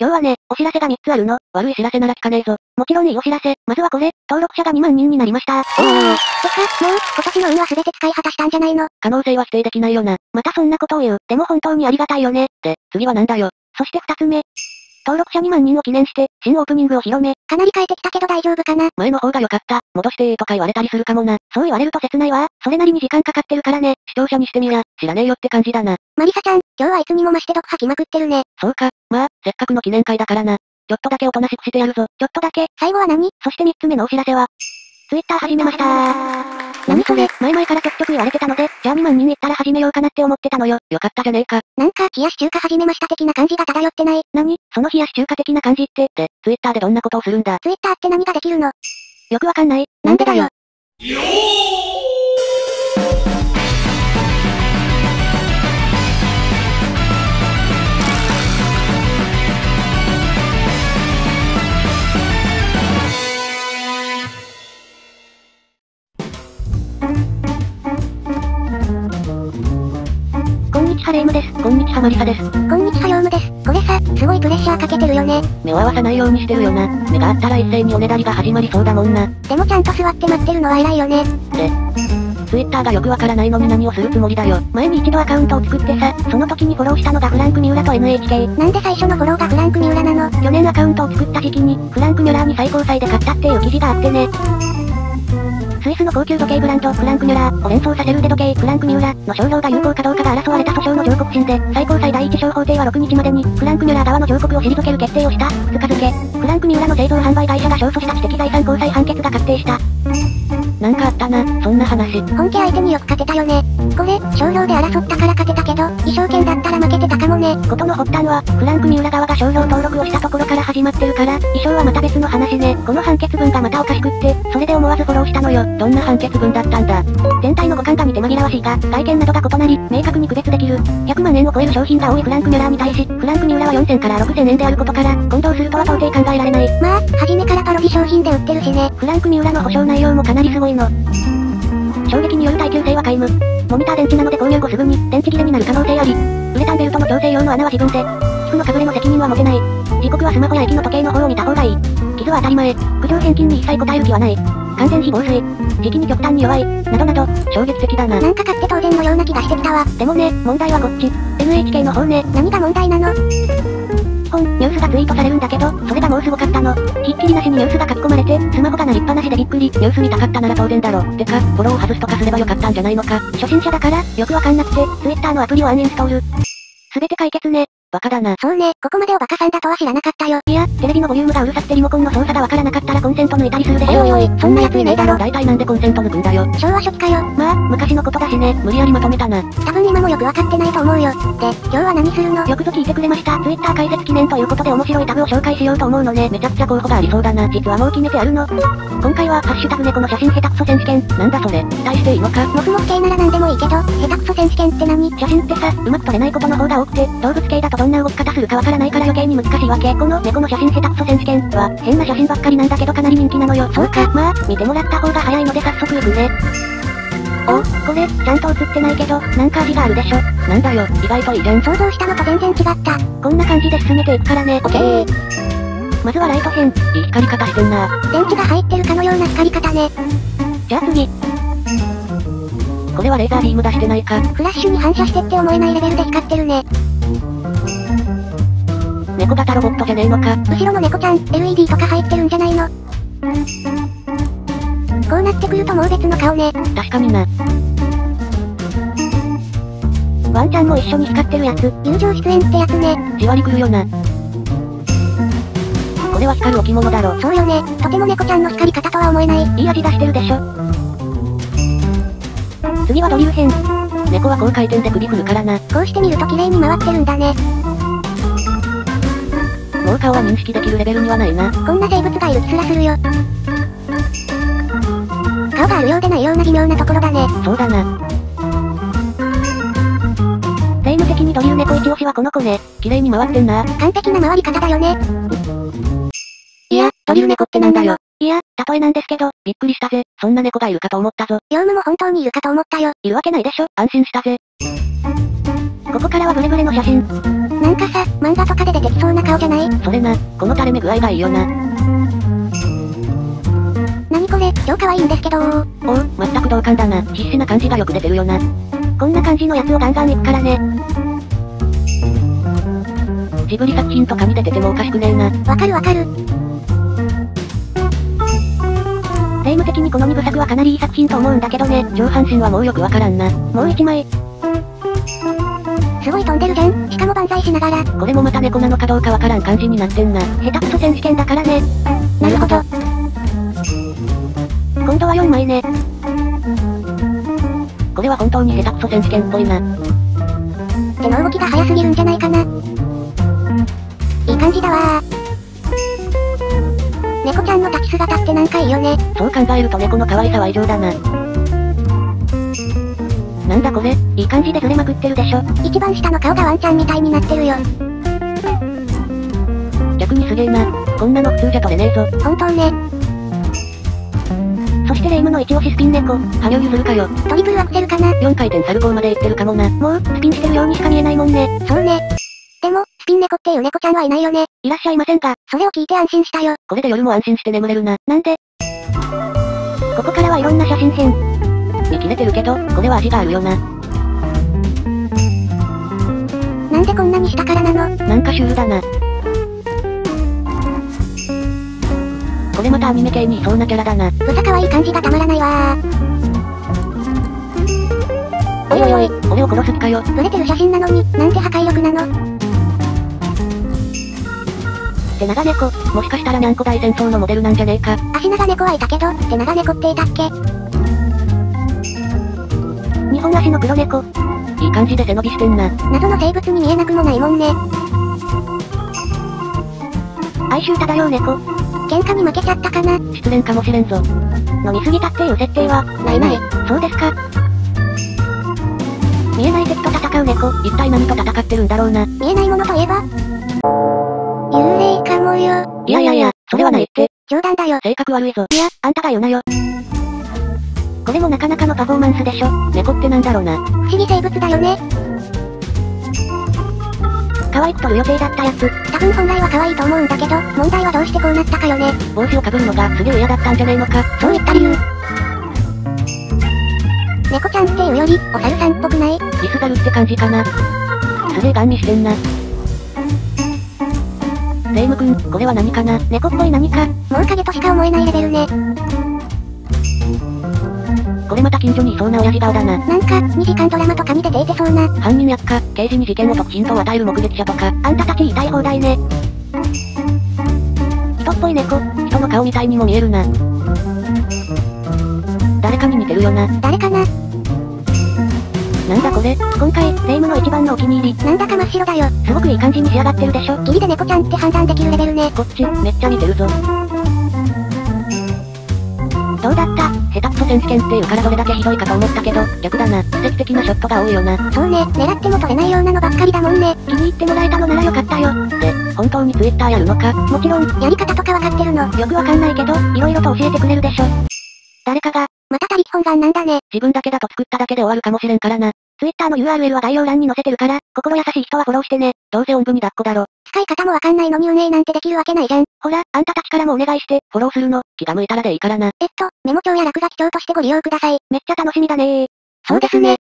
今日はね、お知らせが3つあるの。悪い知らせなら聞かねえぞ。もちろんいいお知らせ。まずはこれ、登録者が2万人になりました。おー。てか、もう、今年の運は全て使い果たしたんじゃないの可能性は否定できないよな。またそんなことを言う。でも本当にありがたいよね。で、次はなんだよ。そして2つ目。登録者2万人を記念して、新オープニングを広め。かなり変えてきたけど大丈夫かな前の方が良かった。戻してーとか言われたりするかもな。そう言われると切ないわ。それなりに時間かかってるからね。視聴者にしてみや、知らねえよって感じだな。マリサちゃん、今日はいつにも増して毒吐きまくってるね。そうか。まあ、せっかくの記念会だからな。ちょっとだけおとなしくしてやるぞ。ちょっとだけ。最後は何？そして3つ目のお知らせは。ツイッター始めました何それ前々からちょくちょく言われてたので、じゃあ2万人いったら始めようかなって思ってたのよ。よかったじゃねえか。なんか、冷やし中華始めました的な感じが漂ってない何？その冷やし中華的な感じって。で、ツイッターでどんなことをするんだ？ツイッターって何ができるの？よくわかんない。なんでだよ。よちはレイムです。こんにちはマリサです。こんにちはヨウムです。これさ、すごいプレッシャーかけてるよね。目を合わさないようにしてるよな。目があったら一斉におねだりが始まりそうだもんな。でもちゃんと座って待ってるのは偉いよね。で、ツイッターがよくわからないのに何をするつもりだよ。前に一度アカウントを作ってさ、その時にフォローしたのがフランク・ミューラと NHK。なんで最初のフォローがフランク・ミューラなの？去年アカウントを作った時期に、フランク・ミュラーに最高裁で買ったっていう記事があってね。スイスの高級時計ブランド、フランク・ミュラーを連想させる腕時計、フランク・ミューラの商標が有効かどうかが争われた訴訟の上告審で、最高裁第一小法廷は6日までに、フランク・ミュラー側の上告を退ける決定をした、2日付。フランク・ミューラの製造販売会社が勝訴した知的財産交際判決が確定した。なんかあったな、そんな話。本家相手によく勝てたよね。これ、商標で争ったから勝てたけど、衣装権だったら負けてたかもね。ことの発端は、フランク・ミューラ側が商標登録をしたところから始まってるから、衣装はまた別の話ね。この判決文がまたおかしくって、それで思わずフォローしたのよ。どんな判決文だったんだ全体の五感が見て紛らわしいが、外見などが異なり、明確に区別できる。100万円を超える商品が多いフランク・ミュラーに対し、フランク・ミューラは4000から6000円であることから、混同するとは到底考えられない。まあ、初めからパロディ商品で売ってるしね。フランク・ミューラの保証内容もかなりすごいの。衝撃による耐久性は皆無。モニター電池なので購入後すぐに電池切れになる可能性あり。ウレタンベルトの調整用の穴は自分で。皮膚のかぶれの責任は持てない。時刻はスマホや駅の時計の方を見た方がいい。傷は当たり前。苦情返金に一切答える気はない。完全非防水。時期に極端に弱い。などなど、衝撃的だな。なんか買って当然のような気がしてきたわ。でもね、問題はこっち。NHK の方ね。何が問題なの？本、ニュースがツイートされるんだけど、それがもうすごかったの。ひっきりなしにニュースが書き込まれて、スマホが鳴りっぱなしでびっくり。ニュース見たかったなら当然だろ。てか、フォローを外すとかすればよかったんじゃないのか。初心者だから、よくわかんなくて、Twitter のアプリをアンインストール。すべて解決ね。バカだな。そうね、ここまでおバカさんだとは知らなかったよ。いや、テレビのボリュームがうるさくてリモコンの操作がわからなかったらコンセント抜いたりするでしょ。おいおいおい、そんなやついねえだろ。大体なんでコンセント抜くんだよ。昭和初期かよ。まあ、昔のことだしね。無理やりまとめたな。多分今もよくわかってないと思うよ。で、今日は何するの？よくぞ聞いてくれました。Twitter 解説記念ということで面白いタグを紹介しようと思うのね。めちゃくちゃ候補がありそうだな。実はもう決めてあるの。今回は、ハッシュタグ猫の写真下手くそ選手権。なんだそれ。期待していいのかもふもふ系なら何でもいいけど、下手くそ選手権って何？写真ってさ、うまく撮れないことの方が多くて、動物系だとどんな動き方するかわからないから余計に難しいわけ。この猫の写真下手くそ選手権は、変な写真ばっかりなんだけどかなり人気なのよ。そうか、まあ、見てもらった方が早いので早速行くね。お、これ、ちゃんと映ってないけど、なんか味があるでしょ。なんだよ、意外といいじゃん。想像したのと全然違った。こんな感じで進めていくからね。オッケー。まずはライト編。いい光り方してんな。電池が入ってるかのような光り方ね。じゃあ次。これはレーザービーム出してないか。フラッシュに反射してって思えないレベルで光ってるね。猫型ロボットじゃねえのか。後ろの猫ちゃん、LED とか入ってるんじゃないの？こうなってくるともう別の顔ね。確かにな。ワンちゃんも一緒に光ってるやつ。友情出演ってやつね。じわりくるよな。これは光る置物だろ。そうよね。とても猫ちゃんの光り方とは思えない。いい味出してるでしょ。次はドリル編。猫はこう回転で首振るからな。こうして見ると綺麗に回ってるんだね。もう顔は認識できるレベルにはないな。こんな生物がいる気すらするよ。顔があるようでないような微妙なところだね。そうだな。霊夢的にドリル猫一押しはこの子ね。綺麗に回ってんな。完璧な回り方だよね。いや、ドリル猫ってなんだよ。いや、例えなんですけど、びっくりしたぜ。そんな猫がいるかと思ったぞ。ヨウムも本当にいるかと思ったよ。いるわけないでしょ。安心したぜ。ここからはブレブレの写真。なんかさ、漫画とかで出てきそうな顔じゃない？それな、この垂れ目具合がいいよな。何これ、超可愛いんですけどおう、全く同感だな。必死な感じがよく出てるよな。こんな感じのやつをガンガン行くからね。ジブリ作品とか見てててもおかしくねえな。わかるわかる。霊夢的にこの2部作はかなりいい作品と思うんだけどね。上半身はもうよくわからんな。もう一枚。すごい飛んでるじゃん。しかも万歳しながら。これもまた猫なのかどうかわからん感じになってんな。下手くそ選手権だからね。なるほど。今度は4枚ね。これは本当に下手くそ選手権っぽいな。手の動きが速すぎるんじゃないかな。いい感じだわ猫ちゃんの立ち姿ってなんかいいよね。そう考えると猫の可愛さは異常だな。なんだこれ、いい感じでずれまくってるでしょ。一番下の顔がワンちゃんみたいになってるよ。逆にすげえな。こんなの普通じゃ取れねえぞ。本当ね。そしてレイムの一押しスピン猫。羽生譲るかよ。トリプルアクセルかな ?4 回転サルコーまで行ってるかもな。もう、スピンしてるようにしか見えないもんね。そうね。でも、スピン猫っていう猫ちゃんはいないよね。いらっしゃいませんが。それを聞いて安心したよ。これで夜も安心して眠れるな。なんで？ここからはいろんな写真編。見切れてるけど、これは味があるよな。なんでこんなに下からなの？なんかシュールだな。これまたアニメ系にいそうなキャラだな。うさ可愛い感じがたまらないわおいおいおい、俺を殺す気かよ。ブレてる写真なのに、なんて破壊力なの？手長猫、もしかしたらにゃんこ大戦争のモデルなんじゃねえか。足長猫はいたけど、手長猫っていたっけ？二本足の黒猫。いい感じで背伸びしてんな。謎の生物に見えなくもないもんね。哀愁漂う猫。喧嘩に負けちゃったかな失恋かもしれんぞ。飲みすぎたっていう設定は、ないない。そうですか。見えない敵と戦う猫、一体何と戦ってるんだろうな。見えないものといえば幽霊かもよ。いやいやいや、それはないって。冗談だよ。性格悪いぞ。いや、あんたが言うなよ。これもなかなかのパフォーマンスでしょ。猫ってなんだろうな。不思議生物だよね。可愛く撮る予定だったやつ。多分本来は可愛いと思うんだけど、問題はどうしてこうなったかよね。帽子をかぶるのがすげえ嫌だったんじゃねえのか。そういった理由。猫ちゃんっていうより、お猿さんっぽくない？リスザルって感じかな。すげえガン見してんな。レイムくん、これは何かな？猫っぽい何か、もう影としか思えないレベルね。これまた近所にいそうな親父顔だな。なんか、2時間ドラマとかに出ていてそうな。犯人役か、刑事に事件の特進とを与える目撃者とか。あんたたち言いたい放題ね。人っぽい猫、人の顔みたいにも見えるな。誰かに似てるよな。誰かななんだこれ今回、レイムの一番のお気に入り。なんだか真っ白だよ。すごくいい感じに仕上がってるでしょ。ギリで猫ちゃんって判断できるレベルね。こっち、めっちゃ似てるぞ。どうだった？選手権っていうからどれだけひどいかと思ったけど、逆だな。奇跡的なショットが多いよな。そうね、狙っても取れないようなのばっかりだもんね。気に入ってもらえたのならよかったよ。で、本当にツイッターやるのか？もちろん、やり方とかわかってるの。よくわかんないけど、色々と教えてくれるでしょ。誰かが、また他力本願なんだね。自分だけだと作っただけで終わるかもしれんからな。ツイッターの URL は概要欄に載せてるから、心優しい人はフォローしてね。どうせおんぶに抱っこだろ。使い方もわかんないのに運営なんてできるわけないじゃん。ほら、あんたたちからもお願いして、フォローするの、気が向いたらでいいからな。えっと、メモ帳や落書き帳としてご利用ください。めっちゃ楽しみだねー。そうですね。